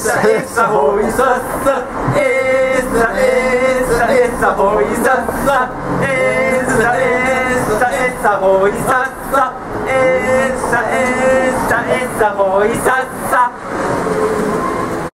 サエサホイサッサエッサエサエサホイサッサエッサエッサエッサホイサッサエッサエッサエッサホイサッサ